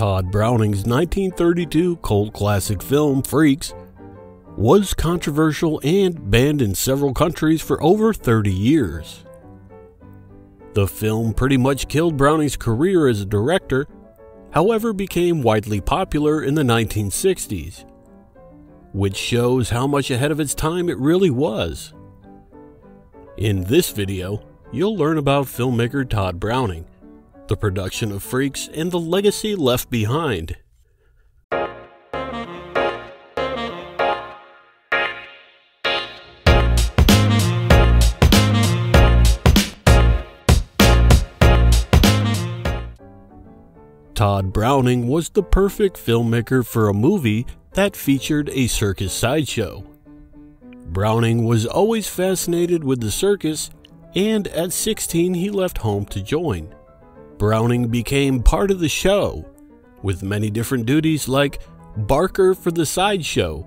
Tod Browning's 1932 cult classic film Freaks was controversial and banned in several countries for over 30 years. The film pretty much killed Browning's career as a director, however, became widely popular in the 1960s, which shows how much ahead of its time it really was. In this video, you'll learn about filmmaker Tod Browning, the production of Freaks, and the legacy left behind. Tod Browning was the perfect filmmaker for a movie that featured a circus sideshow. Browning was always fascinated with the circus, and at 16 he left home to join. Browning became part of the show, with many different duties like barker for the sideshow,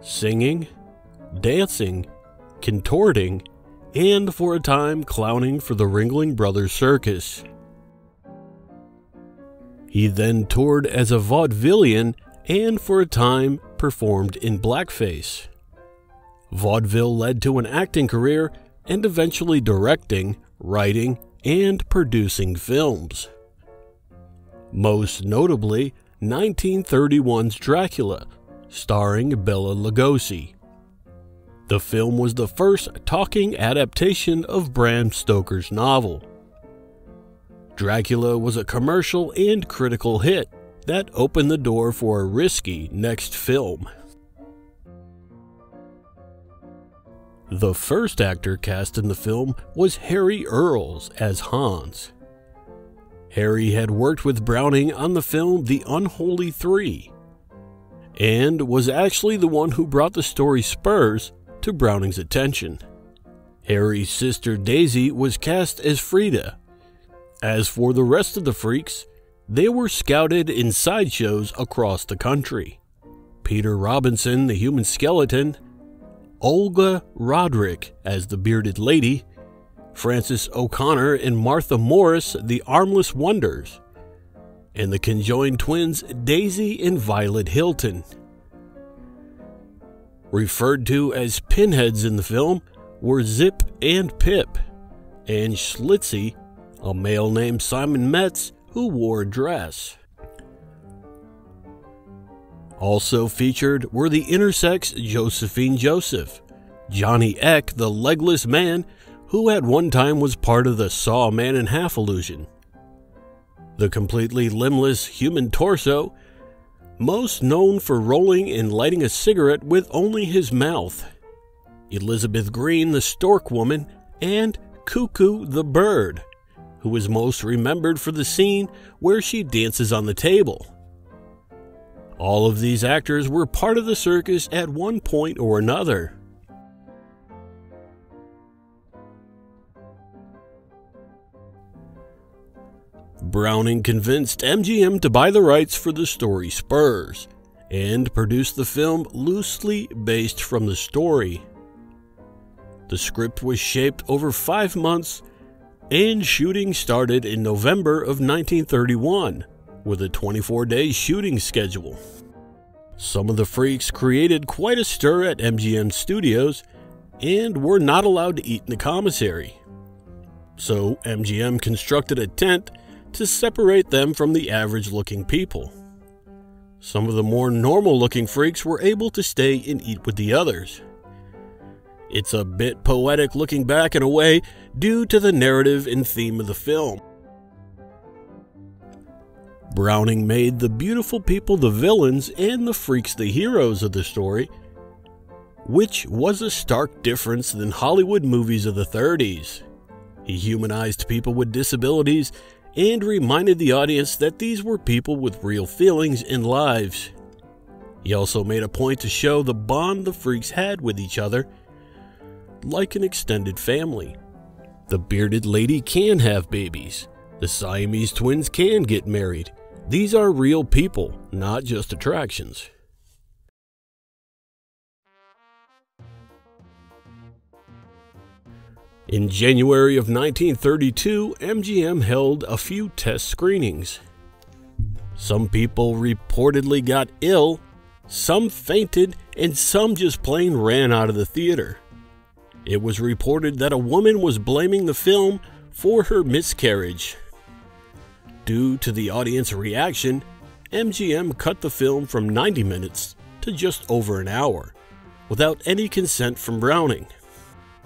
singing, dancing, contorting, and for a time clowning for the Ringling Brothers Circus. He then toured as a vaudevillian and for a time performed in blackface. Vaudeville led to an acting career and eventually directing, writing, and producing films. Most notably, 1931's Dracula, starring Bela Lugosi. The film was the first talking adaptation of Bram Stoker's novel. Dracula was a commercial and critical hit that opened the door for a risky next film. The first actor cast in the film was Harry Earles as Hans. Harry had worked with Browning on the film The Unholy Three and was actually the one who brought the story Spurs to Browning's attention. Harry's sister Daisy was cast as Frieda, as for the rest of the freaks, they were scouted in sideshows across the country. Peter Robinson, the human skeleton, Olga Roderick as the bearded lady, Frances O'Connor and Martha Morris, the armless wonders, and the conjoined twins Daisy and Violet Hilton. Referred to as pinheads in the film were Zip and Pip, and Schlitzie a male named Simon Metz who wore a dress. Also featured were the intersex Josephine Joseph, Johnny Eck, the legless man who at one time was part of the Saw Man in Half illusion, the completely limbless human torso, most known for rolling and lighting a cigarette with only his mouth, Elizabeth Green, the stork woman, and Koo Koo the bird, who is most remembered for the scene where she dances on the table. All of these actors were part of the circus at one point or another. Browning convinced MGM to buy the rights for the story Spurs and produced the film loosely based from the story. The script was shaped over five months and shooting started in November of 1931 with a 24 day shooting schedule. Some of the freaks created quite a stir at MGM Studios and were not allowed to eat in the commissary. So MGM constructed a tent to separate them from the average looking people. Some of the more normal looking freaks were able to stay and eat with the others. It's a bit poetic looking back in a way due to the narrative and theme of the film. Browning made the beautiful people the villains and the freaks the heroes of the story, which was a stark difference than Hollywood movies of the 30s. He humanized people with disabilities and reminded the audience that these were people with real feelings and lives. He also made a point to show the bond the freaks had with each other like an extended family. The bearded lady can have babies. The Siamese twins can get married. These are real people, not just attractions. In January of 1932, MGM held a few test screenings. Some people reportedly got ill, some fainted, and some just plain ran out of the theater. It was reported that a woman was blaming the film for her miscarriage. Due to the audience reaction, MGM cut the film from 90 minutes to just over an hour, without any consent from Browning.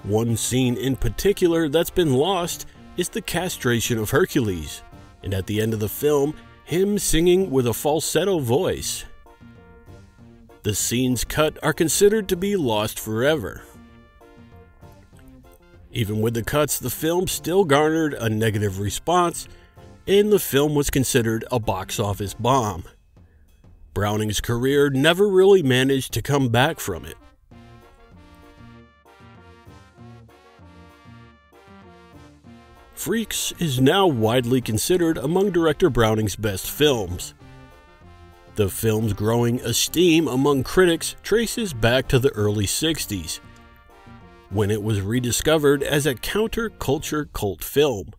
One scene in particular that's been lost is the castration of Hercules, and at the end of the film, him singing with a falsetto voice. The scenes cut are considered to be lost forever. Even with the cuts, the film still garnered a negative response, and the film was considered a box office bomb. Browning's career never really managed to come back from it. Freaks is now widely considered among director Browning's best films. The film's growing esteem among critics traces back to the early 60s when it was rediscovered as a counterculture cult film,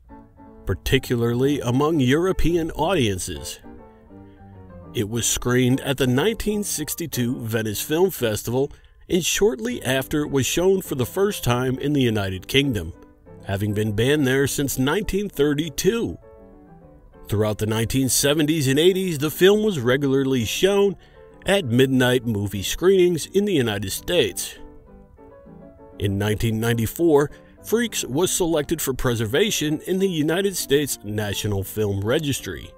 particularly among European audiences. It was screened at the 1962 Venice Film Festival and shortly after it was shown for the first time in the United Kingdom, having been banned there since 1932. Throughout the 1970s and 80s, the film was regularly shown at midnight movie screenings in the United States. In 1994, Freaks was selected for preservation in the United States National Film Registry,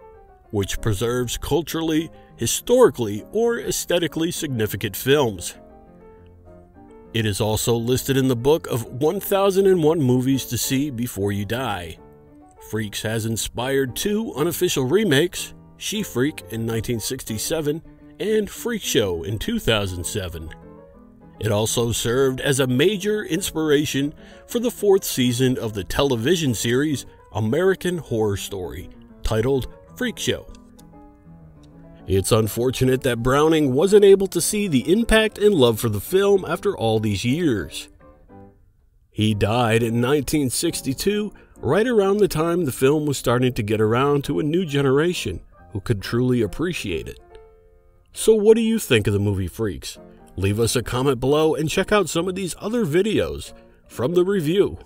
which preserves culturally, historically, or aesthetically significant films. It is also listed in the book of 1001 Movies to See Before You Die. Freaks has inspired two unofficial remakes She Freak in 1967 and Freak Show in 2007. It also served as a major inspiration for the fourth season of the television series American Horror Story, titled Freak Show. It's unfortunate that Browning wasn't able to see the impact and love for the film after all these years. He died in 1962, right around the time the film was starting to get around to a new generation who could truly appreciate it. So, what do you think of the movie Freaks? Leave us a comment below and check out some of these other videos from the review.